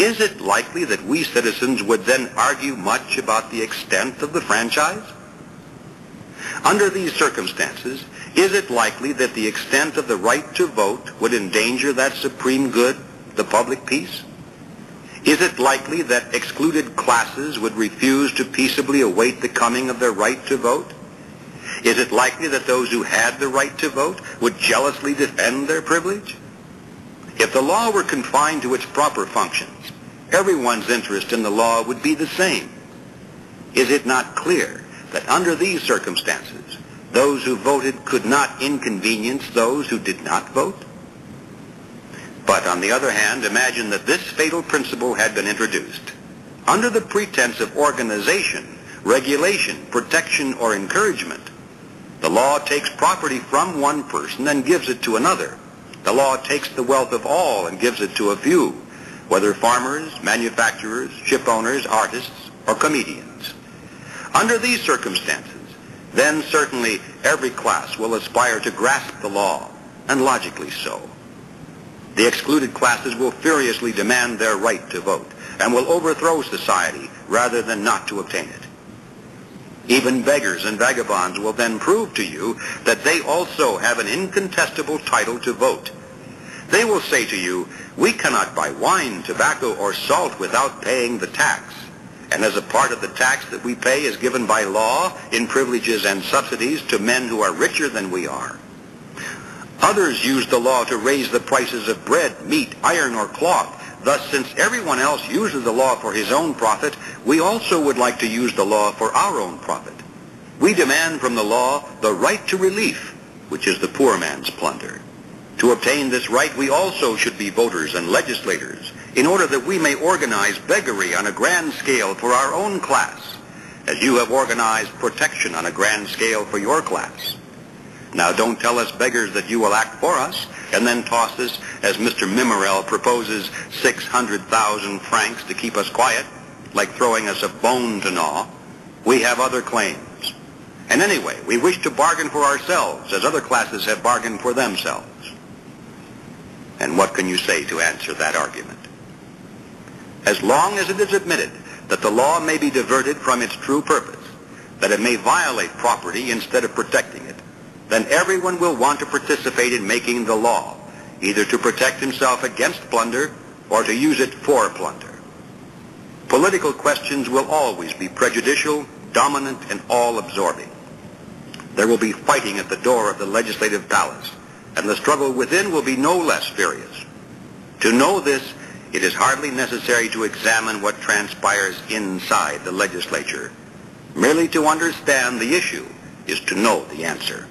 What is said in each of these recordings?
is it likely that we citizens would then argue much about the extent of the franchise? Under these circumstances, is it likely that the extent of the right to vote would endanger that supreme good, the public peace? Is it likely that excluded classes would refuse to peaceably await the coming of their right to vote? Is it likely that those who had the right to vote would jealously defend their privilege? If the law were confined to its proper functions, everyone's interest in the law would be the same. Is it not clear that under these circumstances, those who voted could not inconvenience those who did not vote? But on the other hand, imagine that this fatal principle had been introduced. Under the pretense of organization, regulation, protection, or encouragement, the law takes property from one person and gives it to another. The law takes the wealth of all and gives it to a few, whether farmers, manufacturers, ship owners, artists, or comedians. Under these circumstances, then certainly every class will aspire to grasp the law, and logically so. The excluded classes will furiously demand their right to vote, and will overthrow society rather than not to obtain it. Even beggars and vagabonds will then prove to you that they also have an incontestable title to vote. They will say to you, we cannot buy wine, tobacco, or salt without paying the tax. And as a part of the tax that we pay is given by law in privileges and subsidies to men who are richer than we are. Others use the law to raise the prices of bread, meat, iron, or cloth Thus, since everyone else uses the law for his own profit, we also would like to use the law for our own profit. We demand from the law the right to relief, which is the poor man's plunder. To obtain this right, we also should be voters and legislators, in order that we may organize beggary on a grand scale for our own class, as you have organized protection on a grand scale for your class. Now don't tell us beggars that you will act for us, and then toss us, as Mr. Mimerel proposes, 600,000 francs to keep us quiet, like throwing us a bone to gnaw. We have other claims. And anyway, we wish to bargain for ourselves, as other classes have bargained for themselves. And what can you say to answer that argument? As long as it is admitted that the law may be diverted from its true purpose, that it may violate property instead of protecting it, then everyone will want to participate in making the law, either to protect himself against plunder or to use it for plunder. Political questions will always be prejudicial, dominant, and all-absorbing. There will be fighting at the door of the legislative palace, and the struggle within will be no less furious. To know this, it is hardly necessary to examine what transpires inside the legislature. Merely to understand the issue is to know the answer.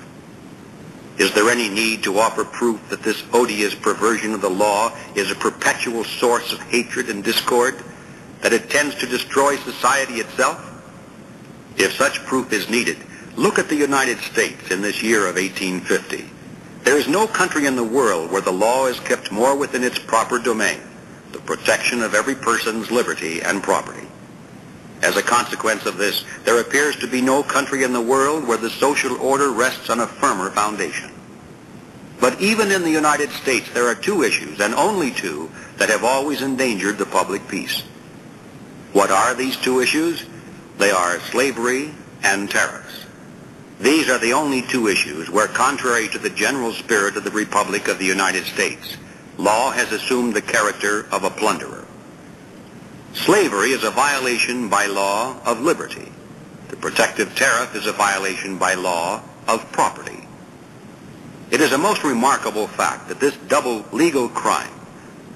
Is there any need to offer proof that this odious perversion of the law is a perpetual source of hatred and discord? That it tends to destroy society itself? If such proof is needed, look at the United States in this year of 1850. There is no country in the world where the law is kept more within its proper domain, the protection of every person's liberty and property. As a consequence of this, there appears to be no country in the world where the social order rests on a firmer foundation. But even in the United States, there are two issues, and only two, that have always endangered the public peace. What are these two issues? They are slavery and tariffs. These are the only two issues where, contrary to the general spirit of the Republic of the United States, law has assumed the character of a plunderer. Slavery is a violation by law of liberty. The protective tariff is a violation by law of property. It is a most remarkable fact that this double legal crime,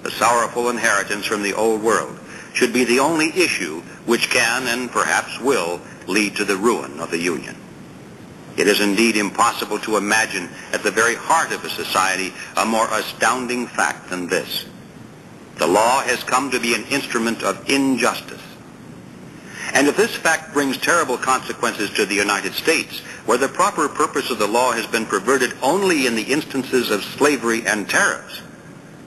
the sorrowful inheritance from the old world, should be the only issue which can and perhaps will lead to the ruin of the Union. It is indeed impossible to imagine at the very heart of a society a more astounding fact than this. The law has come to be an instrument of injustice. And if this fact brings terrible consequences to the United States, where the proper purpose of the law has been perverted only in the instances of slavery and tariffs,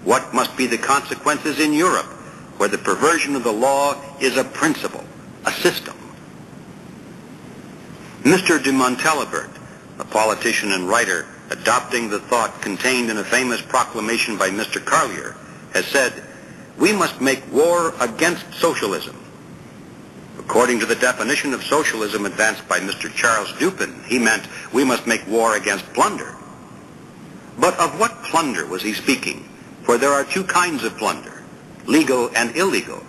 what must be the consequences in Europe, where the perversion of the law is a principle, a system? Mr. de Montalembert, a politician and writer, adopting the thought contained in a famous proclamation by Mr. Carlier, has said, we must make war against socialism. According to the definition of socialism advanced by Mr. Charles Dupin, he meant we must make war against plunder. But of what plunder was he speaking? For there are two kinds of plunder, legal and illegal.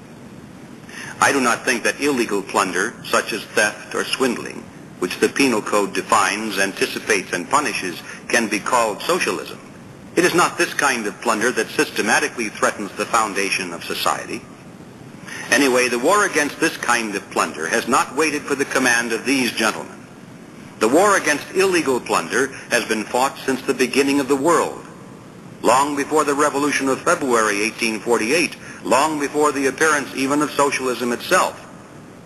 I do not think that illegal plunder, such as theft or swindling, which the penal code defines, anticipates, and punishes, can be called socialism. It is not this kind of plunder that systematically threatens the foundation of society. Anyway, the war against this kind of plunder has not waited for the command of these gentlemen. The war against illegal plunder has been fought since the beginning of the world. Long before the Revolution of February 1848, long before the appearance even of socialism itself,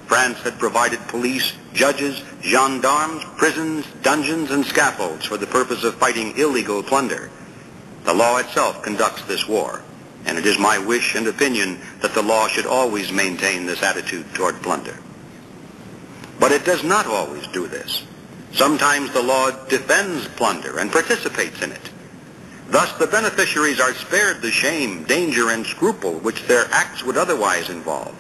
France had provided police, judges, gendarmes, prisons, dungeons, and scaffolds for the purpose of fighting illegal plunder. The law itself conducts this war, and it is my wish and opinion that the law should always maintain this attitude toward plunder. But it does not always do this. Sometimes the law defends plunder and participates in it. Thus the beneficiaries are spared the shame, danger, and scruple which their acts would otherwise involve.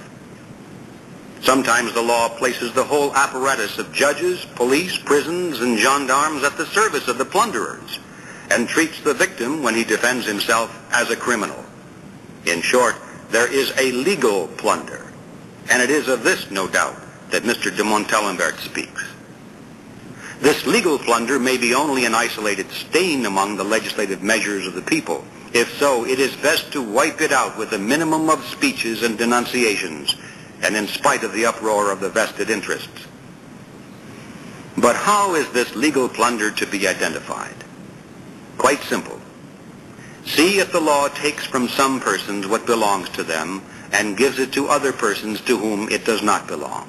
Sometimes the law places the whole apparatus of judges, police, prisons, and gendarmes at the service of the plunderers and treats the victim when he defends himself as a criminal. In short, there is a legal plunder, and it is of this, no doubt, that Mr. de Montalembert speaks. This legal plunder may be only an isolated stain among the legislative measures of the people. If so, it is best to wipe it out with a minimum of speeches and denunciations, and in spite of the uproar of the vested interests. But how is this legal plunder to be identified? Quite simple. See if the law takes from some persons what belongs to them and gives it to other persons to whom it does not belong.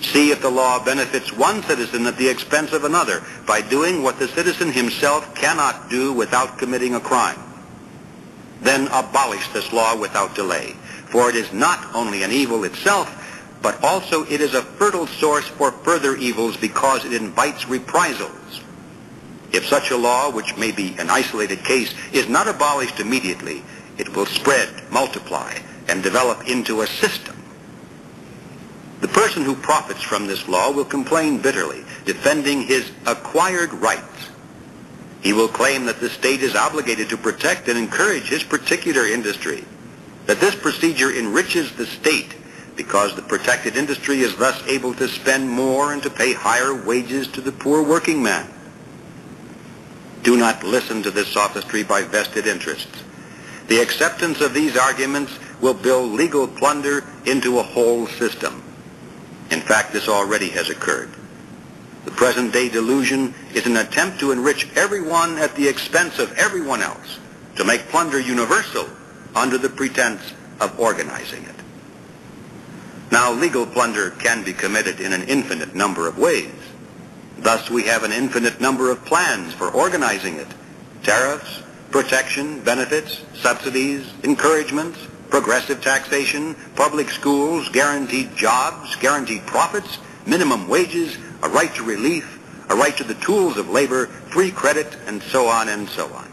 See if the law benefits one citizen at the expense of another by doing what the citizen himself cannot do without committing a crime. Then abolish this law without delay, for it is not only an evil itself, but also it is a fertile source for further evils because it invites reprisals. If such a law, which may be an isolated case, is not abolished immediately, it will spread, multiply, and develop into a system the person who profits from this law will complain bitterly, defending his acquired rights. He will claim that the state is obligated to protect and encourage his particular industry, that this procedure enriches the state because the protected industry is thus able to spend more and to pay higher wages to the poor working man. Do not listen to this sophistry by vested interests. The acceptance of these arguments will build legal plunder into a whole system. In fact, this already has occurred. The present-day delusion is an attempt to enrich everyone at the expense of everyone else, to make plunder universal under the pretense of organizing it. Now, legal plunder can be committed in an infinite number of ways. Thus, we have an infinite number of plans for organizing it. Tariffs, protection, benefits, subsidies, encouragements, progressive taxation, public schools, guaranteed jobs, guaranteed profits, minimum wages, a right to relief, a right to the tools of labor, free credit, and so on and so on.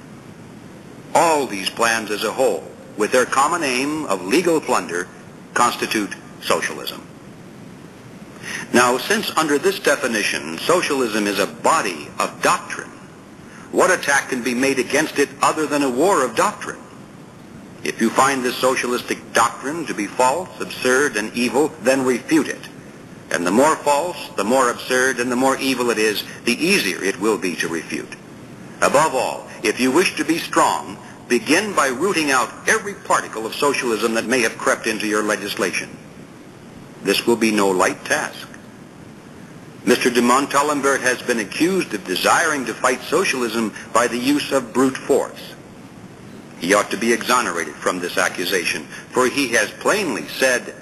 All these plans as a whole, with their common aim of legal plunder, constitute socialism. Now, since under this definition, socialism is a body of doctrine, what attack can be made against it other than a war of doctrine? If you find this socialistic doctrine to be false, absurd, and evil, then refute it. And the more false, the more absurd, and the more evil it is, the easier it will be to refute. Above all, if you wish to be strong, begin by rooting out every particle of socialism that may have crept into your legislation. This will be no light task. Mr. de Montalembert has been accused of desiring to fight socialism by the use of brute force. He ought to be exonerated from this accusation, for he has plainly said,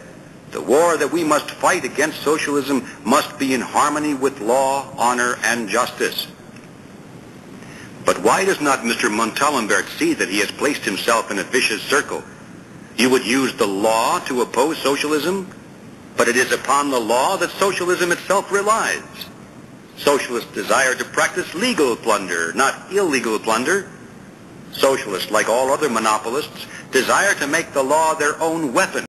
the war that we must fight against socialism must be in harmony with law, honor, and justice. But why does not Mr. Montalembert see that he has placed himself in a vicious circle? You would use the law to oppose socialism, but it is upon the law that socialism itself relies. Socialists desire to practice legal plunder, not illegal plunder. Socialists, like all other monopolists, desire to make the law their own weapon